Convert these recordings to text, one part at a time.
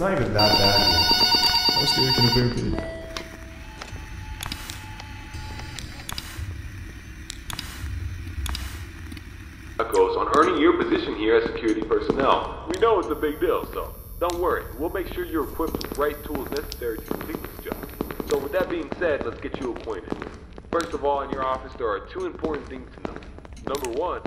not even that bad here. How scary can a bear be? goes on earning your position here as security personnel. We know it's a big deal, so don't worry. We'll make sure you're equipped with the right tools necessary to complete this job. So with that being said, let's get you acquainted. First of all, in your office, there are two important things to know. Number one,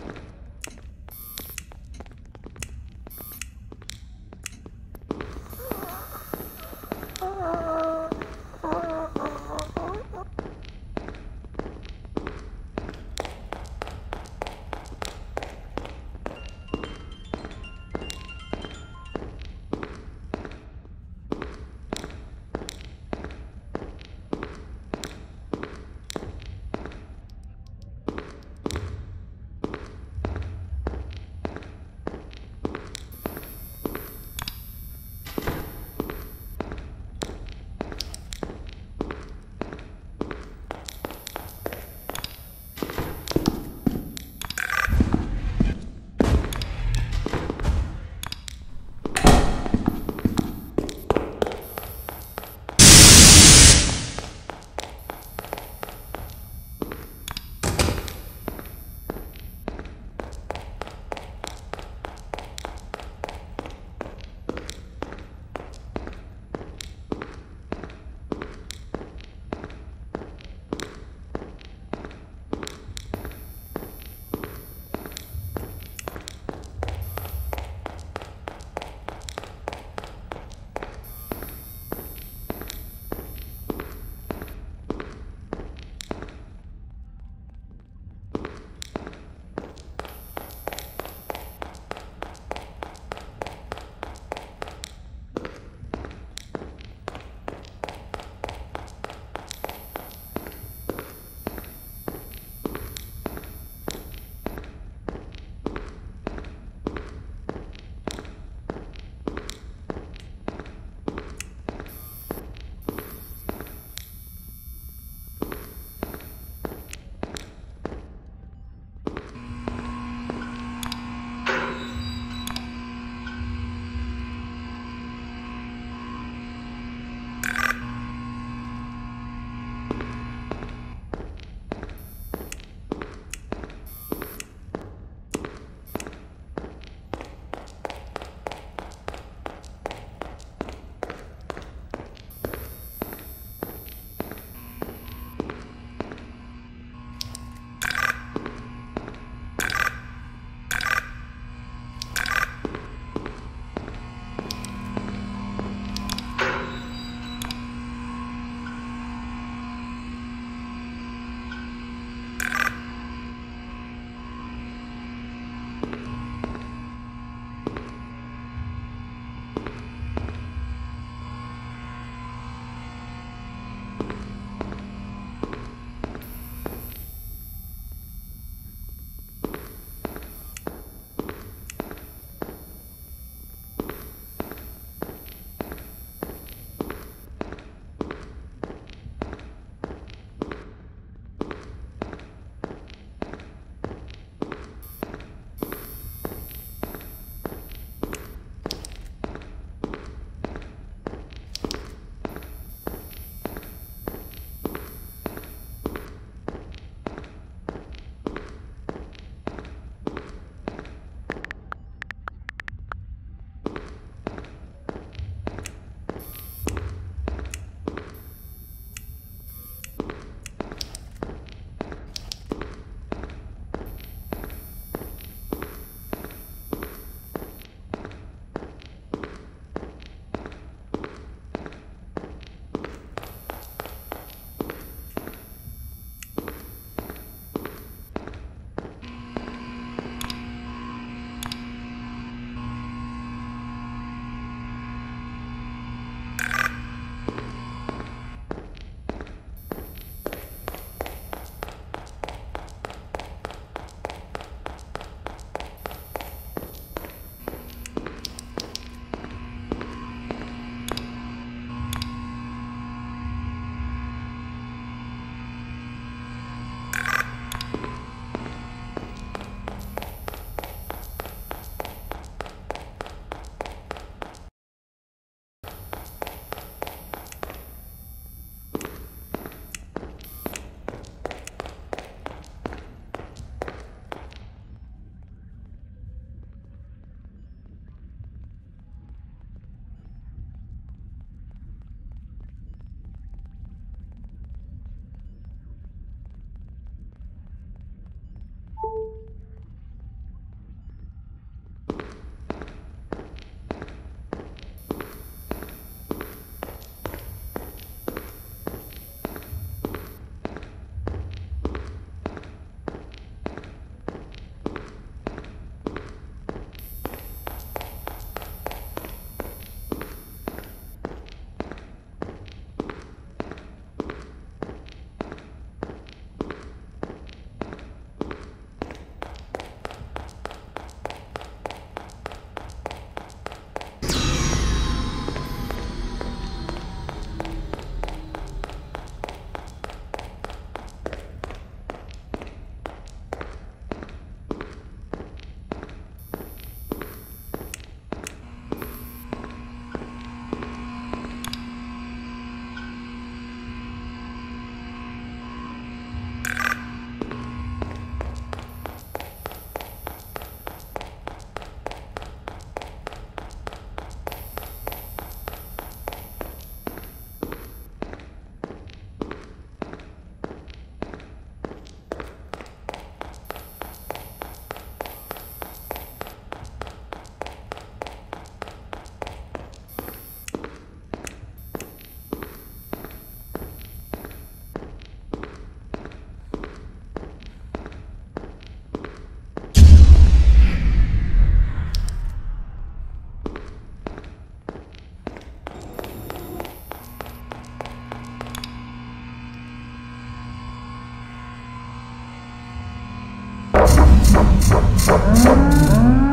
Thank you.